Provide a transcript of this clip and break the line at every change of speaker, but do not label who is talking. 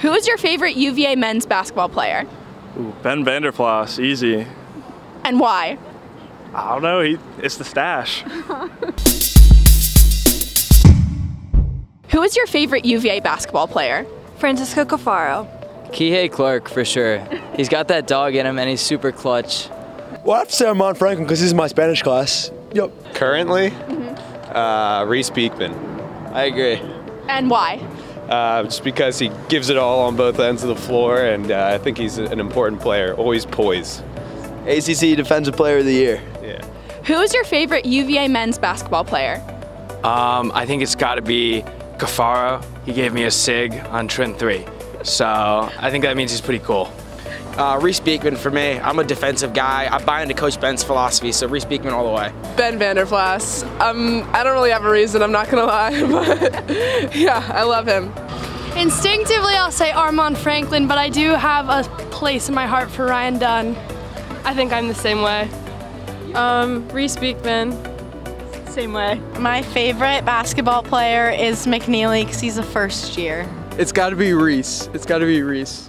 Who is your favorite UVA men's basketball player?
Ooh, Ben Vander Plas, easy.
And why?
I don't know, he, it's the stash.
Who is your favorite UVA basketball player?
Francisco Caffaro.
Kihei Clark for sure. He's got that dog in him and he's super clutch.
Well, I have to say Armaan Franklin because this is my Spanish class. Yep.
Currently, uh, Reece Beekman.
I agree.
And why?
Uh, just because he gives it all on both ends of the floor, and uh, I think he's an important player, always poised.
ACC Defensive Player of the Year.
Yeah.
Who is your favorite UVA men's basketball player?
Um, I think it's got to be Caffaro. He gave me a SIG on Trent 3. So I think that means he's pretty cool.
Uh, Reece Beekman for me. I'm a defensive guy. I buy into Coach Ben's philosophy, so Reece Beekman all the way.
Ben Vander Plas. Um, I don't really have a reason, I'm not gonna lie, but yeah, I love him.
Instinctively, I'll say Armaan Franklin, but I do have a place in my heart for Ryan Dunn.
I think I'm the same way. Um, Reece Beekman.
Same way.
My favorite basketball player is McKneely because he's a first year.
It's got to be Reece. It's got to be Reece.